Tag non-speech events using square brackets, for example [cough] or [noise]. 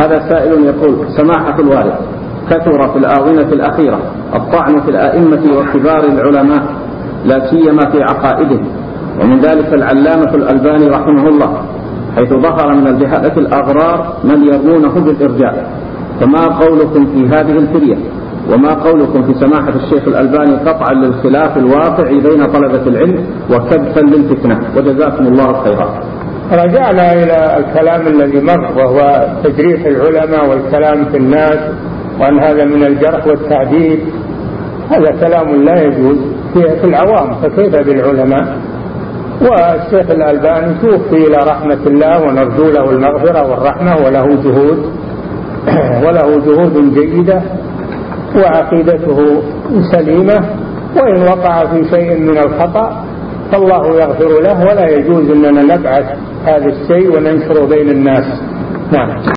هذا سائل يقول سماحة الوالد كثر في الآونة الأخيرة الطعن في الأئمة وكبار العلماء لا سيما في عقائدهم ومن ذلك العلامة الألباني رحمه الله حيث ظهر من الجهالة الأغرار من يرمونه بالإرجاء. فما قولكم في هذه الفرية؟ وما قولكم في سماحة الشيخ الألباني قطعا للخلاف الواقع بين طلبة العلم وكبسا للفتنة؟ وجزاكم الله خيرا. رجعنا إلى الكلام الذي مر وهو تجريح العلماء والكلام في الناس وأن هذا من الجرح والتعديل هذا كلام لا يجوز في العوام فكيف بالعلماء؟ والشيخ الألباني توفي إلى رحمة الله ونرجو له المغفرة والرحمة وله جهود. [clears throat] وله جهود جيدة وعقيدته سليمة وإن وقع في شيء من الخطأ فالله يغفر له ولا يجوز أننا نبعث هذا الشيء وننشره بين الناس. نعم.